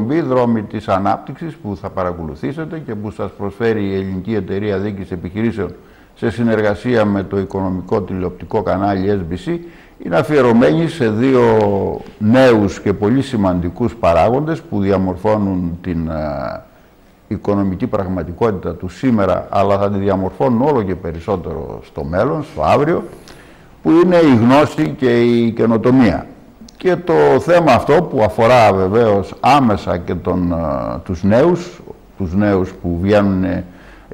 εκπομπή «Δρόμοι της Ανάπτυξης» που θα παρακολουθήσετε και που σας προσφέρει η Ελληνική Εταιρεία Δίκης Επιχειρήσεων σε συνεργασία με το οικονομικό τηλεοπτικό κανάλι SBC είναι αφιερωμένη σε δύο νέους και πολύ σημαντικούς παράγοντες που διαμορφώνουν την ε, οικονομική πραγματικότητα του σήμερα αλλά θα τη διαμορφώνουν όλο και περισσότερο στο μέλλον, στο αύριο που είναι η γνώση και η καινοτομία. Και το θέμα αυτό που αφορά βεβαίως άμεσα και τον, ε, τους νέους, τους νέους που βγαίνουν ε,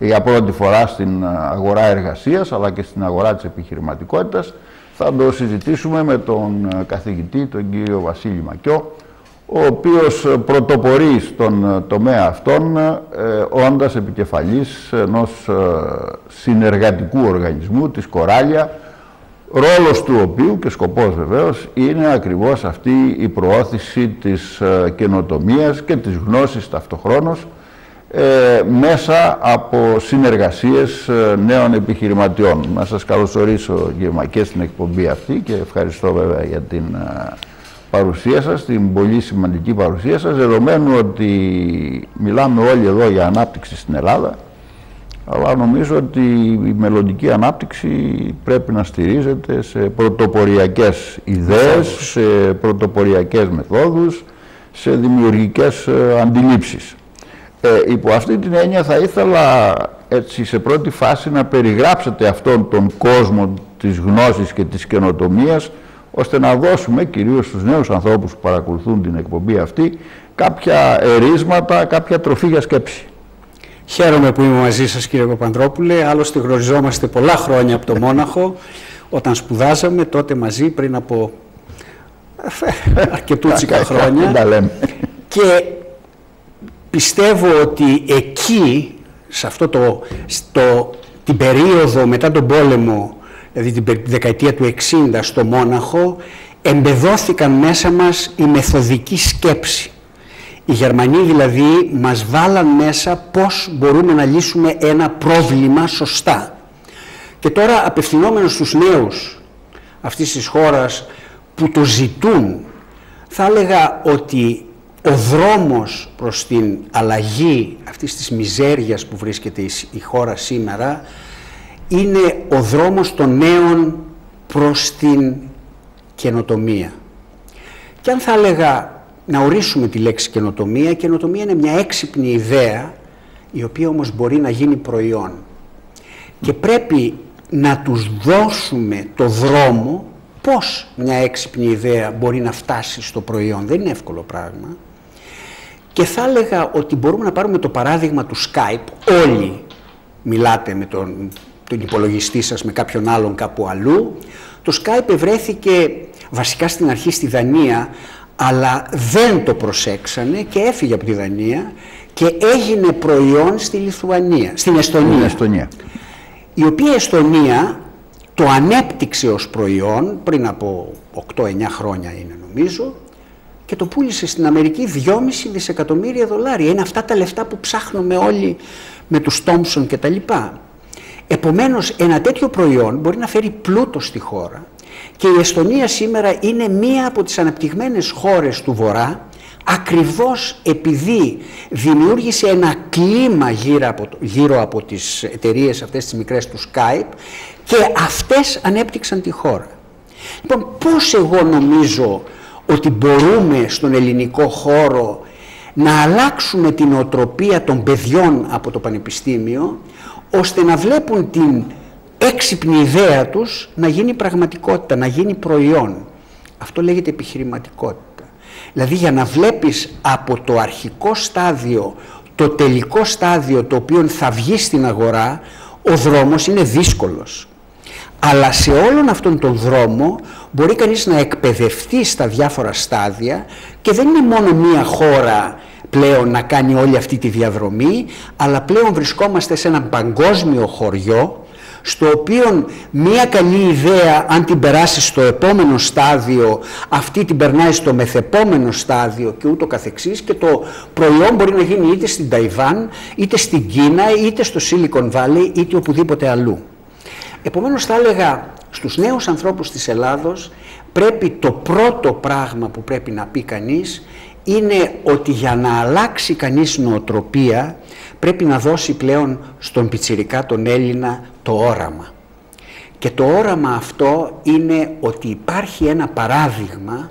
για πρώτη φορά στην αγορά εργασίας αλλά και στην αγορά της επιχειρηματικότητας θα το συζητήσουμε με τον ε, καθηγητή, τον κύριο Βασίλη Μακιό, ο οποίος πρωτοπορεί στον τομέα αυτόν, ε, όντας επικεφαλής ενός συνεργατικού οργανισμού, της Κοράλια, ρόλος του οποίου και σκοπός βεβαίως είναι ακριβώς αυτή η προώθηση της ε, καινοτομίας και της γνώσης ταυτοχρόνως ε, μέσα από συνεργασίες ε, νέων επιχειρηματιών. Να σας καλωσορίσω και στην εκπομπή αυτή και ευχαριστώ βέβαια για την παρουσία σας, την πολύ σημαντική παρουσία σας, δεδομένου ότι μιλάμε όλοι εδώ για ανάπτυξη στην Ελλάδα αλλά νομίζω ότι η μελλοντική ανάπτυξη πρέπει να στηρίζεται σε πρωτοποριακές ιδέες, σε πρωτοποριακές μεθόδους, σε δημιουργικές ε, αντιλήψεις. Ε, υπό αυτή την έννοια θα ήθελα έτσι σε πρώτη φάση να περιγράψετε αυτόν τον κόσμο της γνώσης και της καινοτομίας ώστε να δώσουμε κυρίως στους νέους ανθρώπους που παρακολουθούν την εκπομπή αυτή κάποια ερίσματα, κάποια τροφή για σκέψη. Χαίρομαι που είμαι μαζί σας κύριε Παπανδρόπουλε, άλλωστε γνωριζόμαστε πολλά χρόνια από το Μόναχο, όταν σπουδάζαμε τότε μαζί πριν από ε, αρκετούτσικα χρόνια. Και πιστεύω ότι εκεί, σε αυτό το, στο, την περίοδο μετά τον πόλεμο, δηλαδή την δεκαετία του 60 στο Μόναχο, εμπεδόθηκαν μέσα μας η μεθοδική σκέψη οι Γερμανοί δηλαδή μας βάλαν μέσα πώς μπορούμε να λύσουμε ένα πρόβλημα σωστά. Και τώρα απευθυνόμενος στους νέους αυτής της χώρας που το ζητούν, θα έλεγα ότι ο δρόμος προς την αλλαγή αυτής της μιζέριας που βρίσκεται η χώρα σήμερα είναι ο δρόμος των νέων προς την καινοτομία. Και αν θα έλεγα να ορίσουμε τη λέξη καινοτομία. Η καινοτομία είναι μια έξυπνη ιδέα, η οποία όμως μπορεί να γίνει προϊόν. Και πρέπει να τους δώσουμε το δρόμο πώς μια έξυπνη ιδέα μπορεί να φτάσει στο προϊόν. Δεν είναι εύκολο πράγμα. Και θα έλεγα ότι μπορούμε να πάρουμε το παράδειγμα του Skype. Όλοι μιλάτε με τον, τον υπολογιστή σας, με κάποιον άλλον κάπου αλλού. Το Skype βρέθηκε βασικά στην αρχή στη Δανία αλλά δεν το προσέξανε και έφυγε από τη Δανία και έγινε προϊόν στη Λιθουανία, στην Εστονία. Εστονία. Η οποία Εστονία το ανέπτυξε ως προϊόν πριν από 8-9 χρόνια είναι νομίζω και το πούλησε στην Αμερική 2,5 δισεκατομμύρια δολάρια. Είναι αυτά τα λεφτά που ψάχνουμε όλοι με τους Τόμσον και τα λοιπά. Επομένως ένα τέτοιο προϊόν μπορεί να φέρει πλούτο στη χώρα και η Εστονία σήμερα είναι μία από τις αναπτυγμένες χώρες του Βορρά ακριβώς επειδή δημιούργησε ένα κλίμα γύρω από, γύρω από τις εταιρείες αυτές τις μικρές του Skype και αυτές ανέπτυξαν τη χώρα. Λοιπόν, πώς εγώ νομίζω ότι μπορούμε στον ελληνικό χώρο να αλλάξουμε την οτροπία των παιδιών από το πανεπιστήμιο ώστε να βλέπουν την έξυπνη ιδέα τους να γίνει πραγματικότητα, να γίνει προϊόν. Αυτό λέγεται επιχειρηματικότητα. Δηλαδή για να βλέπεις από το αρχικό στάδιο το τελικό στάδιο το οποίο θα βγει στην αγορά, ο δρόμος είναι δύσκολος. Αλλά σε όλον αυτόν τον δρόμο μπορεί κανείς να εκπαιδευτεί στα διάφορα στάδια και δεν είναι μόνο μία χώρα πλέον να κάνει όλη αυτή τη διαδρομή, αλλά πλέον βρισκόμαστε σε ένα παγκόσμιο χωριό στο οποίο μία καλή ιδέα αν την περάσει στο επόμενο στάδιο αυτή την περνάει στο μεθεπόμενο στάδιο και ούτω καθεξής και το προϊόν μπορεί να γίνει είτε στην Ταϊβάν είτε στην Κίνα είτε στο Silicon Valley είτε οπουδήποτε αλλού. Επομένως θα έλεγα στους νέους ανθρώπους της Ελλάδος πρέπει το πρώτο πράγμα που πρέπει να πει κανείς είναι ότι για να αλλάξει κανείς νοοτροπία πρέπει να δώσει πλέον στον πιτσιρικά τον Έλληνα το όραμα. Και το όραμα αυτό είναι ότι υπάρχει ένα παράδειγμα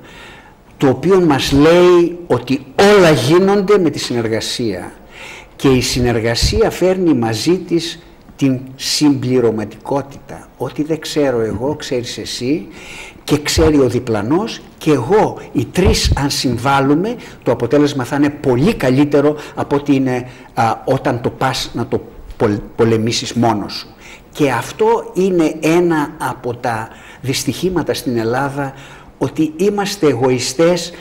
το οποίο μας λέει ότι όλα γίνονται με τη συνεργασία και η συνεργασία φέρνει μαζί της την συμπληρωματικότητα. Ό,τι δεν ξέρω εγώ, ξέρεις εσύ και ξέρει ο διπλανός και εγώ. Οι τρεις αν συμβάλλουμε το αποτέλεσμα θα είναι πολύ καλύτερο από ότι είναι όταν το πας να το πολεμήσεις μόνος σου. Και αυτό είναι ένα από τα δυστυχήματα στην Ελλάδα ότι είμαστε εγωιστές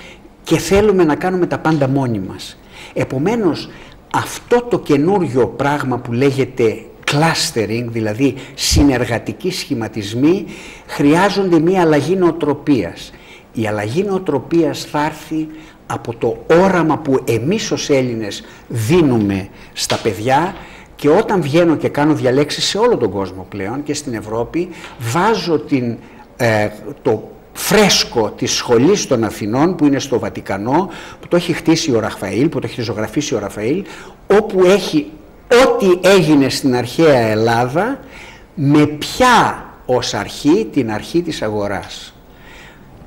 και θέλουμε να κάνουμε τα πάντα μόνοι μας. Επομένως αυτό το καινούριο πράγμα που λέγεται clustering, δηλαδή συνεργατικοί σχηματισμοί, χρειάζονται μία αλλαγή νοοτροπίας. Η αλλαγή νοοτροπίας θα έρθει από το όραμα που εμείς ως Έλληνες δίνουμε στα παιδιά και όταν βγαίνω και κάνω διαλέξεις σε όλο τον κόσμο πλέον και στην Ευρώπη βάζω την, ε, το φρέσκο της σχολής των Αθηνών που είναι στο Βατικανό που το έχει χτίσει ο Ραφαήλ, που το έχει ζωγραφίσει ο Ραφαήλ όπου έχει ό,τι έγινε στην αρχαία Ελλάδα με ποια ως αρχή την αρχή της αγοράς.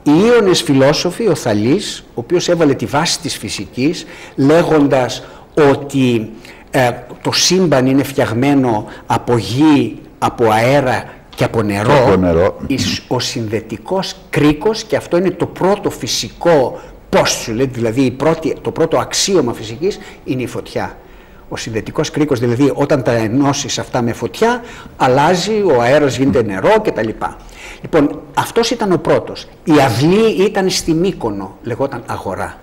Οι Ιώνες φιλόσοφοι, ο Θαλής, ο οποίος έβαλε τη βάση της φυσικής λέγοντας ότι ε, το σύμπαν είναι φτιαγμένο από γη, από αέρα και από νερό, νερό. ο συνδετικός κρίκος και αυτό είναι το πρώτο φυσικό postulate, δηλαδή πρώτη, το πρώτο αξίωμα φυσικής είναι η φωτιά. Ο συνδετικός κρίκος δηλαδή όταν τα ενώσεις αυτά με φωτιά αλλάζει, ο αέρας γίνεται νερό κτλ. Λοιπόν αυτός ήταν ο πρώτος. Η αυλή ήταν στη Μύκονο, λεγόταν αγορά.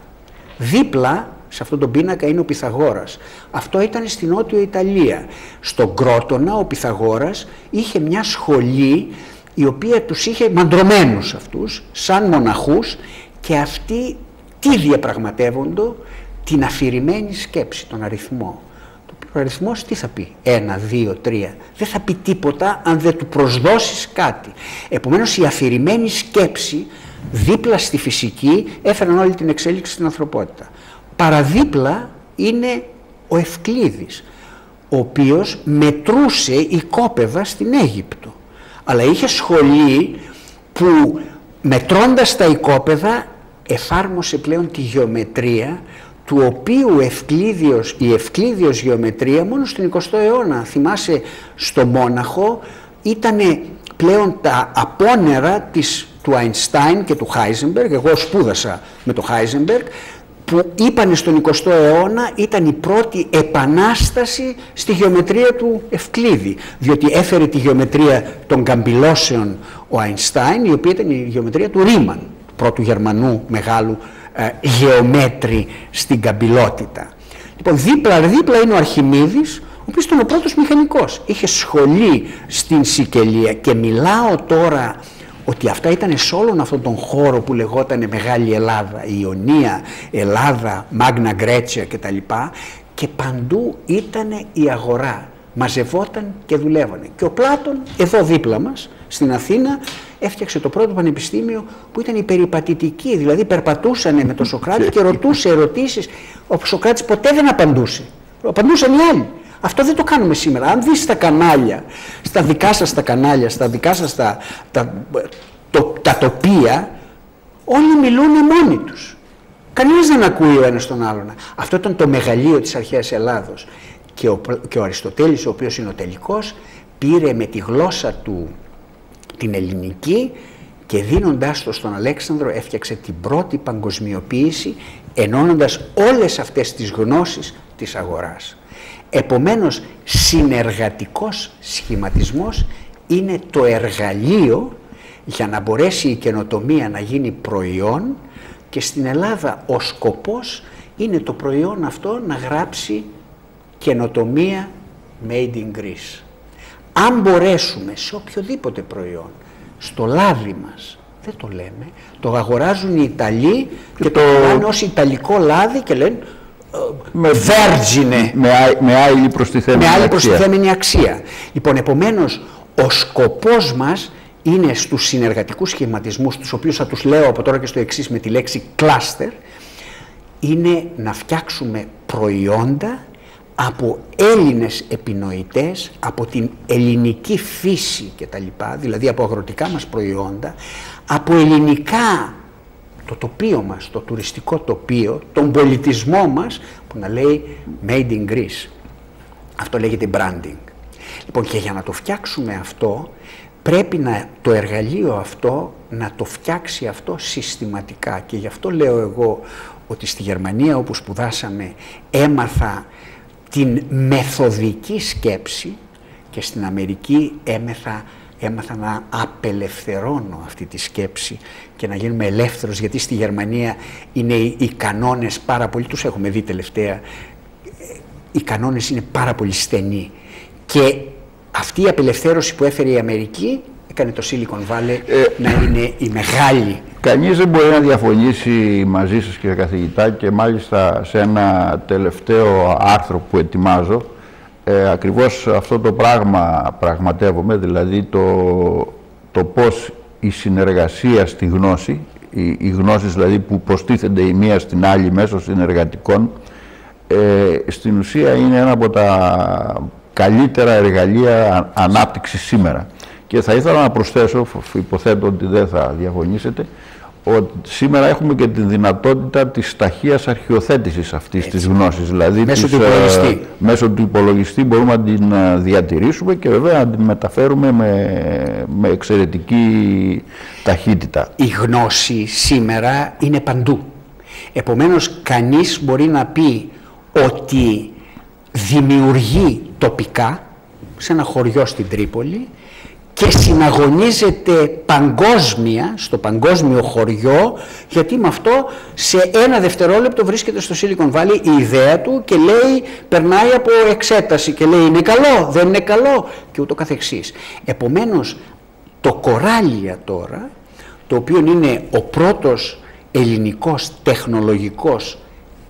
Δίπλα σε αυτόν τον πίνακα είναι ο Πυθαγόρας. Αυτό ήταν στην Νότιο Ιταλία. Στον Κρότονα ο Πυθαγόρας είχε μια σχολή η οποία τους είχε μαντρωμένους αυτούς, σαν μοναχούς και αυτοί τι διαπραγματεύονται, την αφηρημένη σκέψη, τον αριθμό. Ο αριθμός τι θα πει, ένα, δύο, τρία. Δεν θα πει τίποτα αν δεν του προσδώσεις κάτι. Επομένως η αφηρημένη σκέψη δίπλα στη φυσική έφεραν όλη την εξέλιξη στην ανθρωπότητα. Παραδίπλα είναι ο Ευκλήδης, ο οποίος μετρούσε οικόπεδα στην Αίγυπτο. Αλλά είχε σχολή που μετρώντας τα οικόπεδα εφάρμοσε πλέον τη γεωμετρία του οποίου ευκλήδιος, η ευκλήδιος γεωμετρία μόνο στον 20ο αιώνα, θυμάσαι στο Μόναχο, ήταν πλέον τα απόνερα της, του Αϊνστάιν και του Χάιζενμπεργκ, εγώ σπούδασα με το Χάιζενμπεργκ, που είπαν στον 20ο αιώνα ήταν η πρώτη επανάσταση στη γεωμετρία του Ευκλήδη, διότι έφερε τη γεωμετρία των καμπυλώσεων ο Αϊνστάιν, η οποία ήταν η γεωμετρία του Ρίμαν, του πρώτου Γερμανού μεγάλου ε, γεωμέτρη στην καμπυλότητα. Λοιπόν, δίπλα-δίπλα είναι ο Αρχιμίδης, ο οποίος ήταν ο πρώτος μηχανικός. Είχε σχολή στην Σικελία και μιλάω τώρα ότι αυτά ήταν σε όλον αυτόν τον χώρο που λεγόταν Μεγάλη Ελλάδα, Ιωνία, Ελλάδα, Μάγνα Γκρέτσια κτλ. Και παντού ήταν η αγορά. Μαζευόταν και δουλεύανε. Και ο Πλάτων, εδώ δίπλα μας, στην Αθήνα, έφτιαξε το πρώτο πανεπιστήμιο που ήταν η περιπατητική. Δηλαδή περπατούσαν με τον Σοκράτη και ρωτούσε ερωτήσεις. Ο Σοκράτης ποτέ δεν απαντούσε. Απαντούσαν οι άλλοι. Αυτό δεν το κάνουμε σήμερα. Αν δεις τα κανάλια, στα δικά σας τα κανάλια, στα δικά σας τα, τα, το, τα τοπία, όλοι μιλούν μόνοι τους. Κανείς δεν ακούει ο ένας τον άλλον. Αυτό ήταν το μεγαλείο της αρχαίας Ελλάδος. Και ο, και ο Αριστοτέλης, ο οποίος είναι ο τελικός, πήρε με τη γλώσσα του την ελληνική και δίνοντάς το στον Αλέξανδρο έφτιαξε την πρώτη παγκοσμιοποίηση ενώνοντας όλες αυτές τις γνώσεις της αγοράς. Επομένως, συνεργατικός σχηματισμός είναι το εργαλείο για να μπορέσει η καινοτομία να γίνει προϊόν και στην Ελλάδα ο σκοπός είναι το προϊόν αυτό να γράψει καινοτομία made in Greece. Αν μπορέσουμε σε οποιοδήποτε προϊόν, στο λάδι μας, δεν το λέμε, το αγοράζουν οι Ιταλοί και το πουλάνε ως Ιταλικό λάδι και λένε με βέρτζινε. Με, με άλλη προστιθέμενη, με άλλη προστιθέμενη αξία. Λοιπόν, επομένως, ο σκοπός μας είναι στους συνεργατικούς σχηματισμούς, τους οποίους θα τους λέω από τώρα και στο εξής με τη λέξη cluster, είναι να φτιάξουμε προϊόντα από Έλληνες επινοητές, από την ελληνική φύση και τα λοιπά, δηλαδή από αγροτικά μας προϊόντα, από ελληνικά το τοπίο μας, το τουριστικό τοπίο, τον πολιτισμό μας που να λέει Made in Greece. Αυτό λέγεται branding. Λοιπόν και για να το φτιάξουμε αυτό πρέπει να, το εργαλείο αυτό να το φτιάξει αυτό συστηματικά και γι' αυτό λέω εγώ ότι στη Γερμανία όπου σπουδάσαμε έμαθα την μεθοδική σκέψη και στην Αμερική έμαθα, έμαθα να απελευθερώνω αυτή τη σκέψη και να γίνουμε ελεύθερος γιατί στη Γερμανία είναι οι, οι κανόνες πάρα πολύ, τους έχουμε δει τελευταία, οι κανόνες είναι πάρα πολύ στενοί και αυτή η απελευθέρωση που έφερε η Αμερική έκανε το Silicon Valley ε, να είναι η μεγάλη. Κανείς δεν μπορεί να διαφωνήσει μαζί σας κύριε καθηγητά και μάλιστα σε ένα τελευταίο άρθρο που ετοιμάζω ε, ακριβώς αυτό το πράγμα πραγματεύομαι, δηλαδή το, το πώς η συνεργασία στη γνώση, οι, οι γνώσεις δηλαδή που προστίθενται η μία στην άλλη μέσω συνεργατικών, ε, στην ουσία είναι ένα από τα καλύτερα εργαλεία ανάπτυξης σήμερα. Και θα ήθελα να προσθέσω, υποθέτω ότι δεν θα διαφωνήσετε, ότι σήμερα έχουμε και τη δυνατότητα της ταχείας αρχιοθέτησης αυτής Έτσι. της γνώσης. Δηλαδή μέσω, του υπολογιστή. Ε, μέσω του υπολογιστή μπορούμε να την ε, διατηρήσουμε και βέβαια να την μεταφέρουμε με, με εξαιρετική ταχύτητα. Η γνώση σήμερα είναι παντού. Επομένως κανείς μπορεί να πει ότι δημιουργεί τοπικά σε ένα χωριό στην Τρίπολη και συναγωνίζεται παγκόσμια, στο παγκόσμιο χωριό, γιατί με αυτό σε ένα δευτερόλεπτο βρίσκεται στο Silicon Valley η ιδέα του και λέει, περνάει από εξέταση και λέει είναι καλό, δεν είναι καλό και ούτω καθεξής. Επομένως, το κοράλια τώρα, το οποίο είναι ο πρώτος ελληνικός τεχνολογικός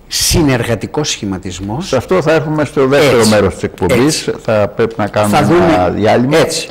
συνεργατικός σχηματισμός. Σε αυτό θα έρθουμε στο δεύτερο έτσι, μέρος της εκπομπής. Θα πρέπει να κάνουμε ένα διάλειμμα. Έτσι.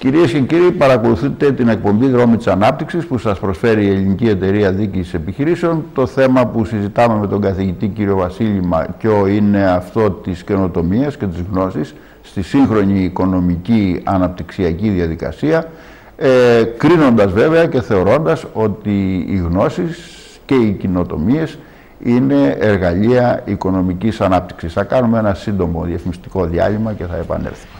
Κυρίες και κύριοι, παρακολουθείτε την εκπομπή Δρόμη της Ανάπτυξης που σας προσφέρει η Ελληνική Εταιρεία Δίκηση Επιχειρήσεων. Το θέμα που συζητάμε με τον καθηγητή κύριο Βασίλη Μακιό είναι αυτό της καινοτομίας και της γνώσης στη σύγχρονη οικονομική αναπτυξιακή διαδικασία. Ε, κρίνοντας βέβαια και θεωρώντας ότι οι γνώσεις και οι κοινοτομίες είναι εργαλεία οικονομικής ανάπτυξης. Θα κάνουμε ένα σύντομο διαφημιστικό διάλειμμα και θα επανέλθουμε.